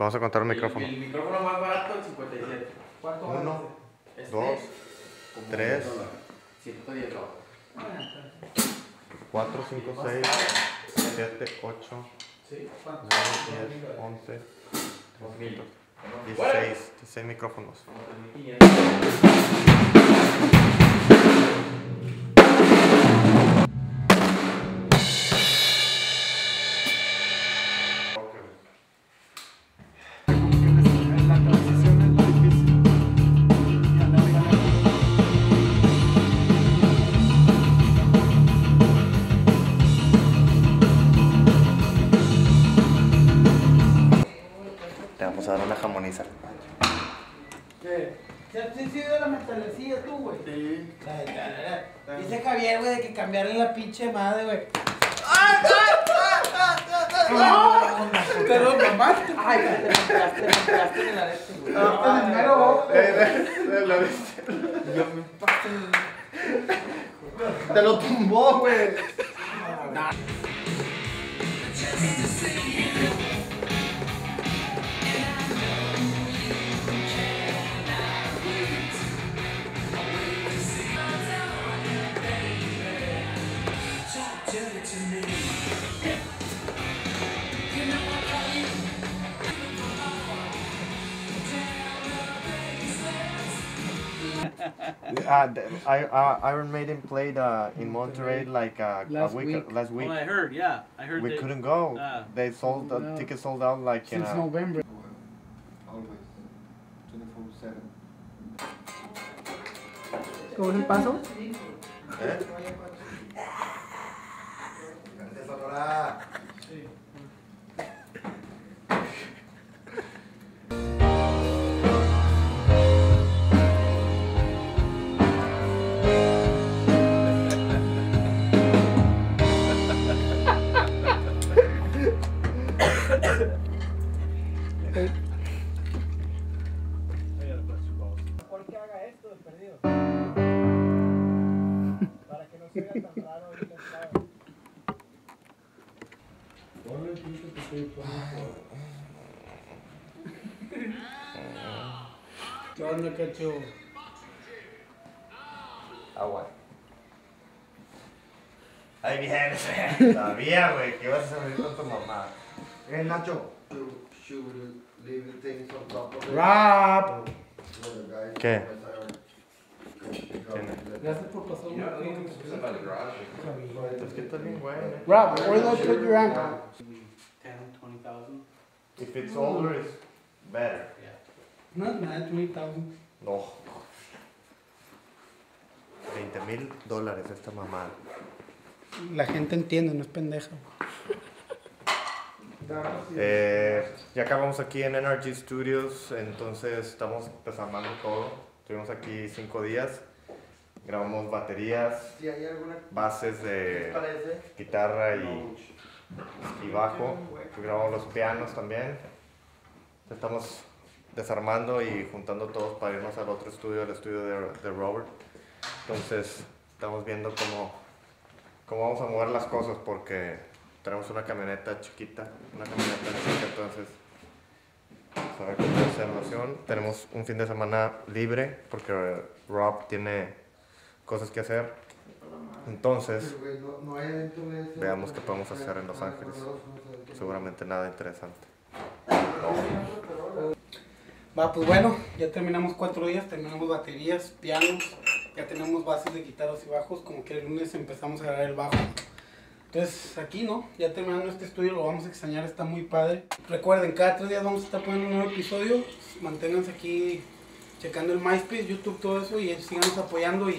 Vamos a contar El- micrófono. El, micrófono más barato, el 57. ¿Cuánto Uno. Este, Dos, tres. 10 dólares. 110 dólares. ese? 4, 5, 6, 7, 8, Sí. ¿Cuánto? 9, 10, 11, 12, 16, 16 micrófonos. ¿Qué? ¿Ya has sido de la metalecilla tú, güey? Sí. Dice Javier, güey, de que cambiarle la pinche madre, güey. Pero mamá. Ay, te compraste, te compraste en el arete, güey. Ah, el mero ojo. Yo me pasé Te lo tumbó, güey. Uh, I, uh, Iron Maiden played uh, in Monterrey like uh, Last a week, week. last week. Well, I heard, yeah. I heard we they, couldn't go. Ah. they sold the No. tickets sold out like in Since a, November. Always. 24 7. ¿Cómo el paso? Gracias, Turn the kettle. look. Ah, sabía, güey, que vas a salir con tu mamá. Eh, Nacho. The things. Rob! ¿Qué? Rob, where did I put your ankle? 10, 20,000. If it's older, it's better. Not bad, 20,000. No. 20 mil dólares esta mamá. La gente entiende, no es pendeja. Eh, ya acabamos aquí en NRG Studios, entonces estamos desarmando todo. Estuvimos aquí cinco días. Grabamos baterías, Si hay alguna. bases ¿Qué de guitarra y, y bajo. Grabamos los pianos también. Estamos desarmando y juntando todos para irnos al otro estudio, al estudio de, de Robert. Entonces estamos viendo cómo, cómo vamos a mover las cosas porque tenemos una camioneta chiquita, una camioneta chiquita, entonces vamos a ver cómo relación. Tenemos un fin de semana libre porque Rob tiene cosas que hacer. Entonces. Veamos qué podemos hacer en Los Ángeles. seguramente nada interesante. Va, pues bueno, ya terminamos cuatro días, terminamos baterías, pianos, ya tenemos bases de guitarras y bajos, como que el lunes empezamos a grabar el bajo. Entonces aquí, ¿no? Ya terminando este estudio, lo vamos a extrañar, está muy padre. Recuerden, cada tres días vamos a estar poniendo un nuevo episodio, manténganse aquí checando el MySpace, YouTube, todo eso, y síganos apoyando y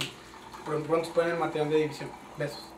por pronto el material de división. Besos.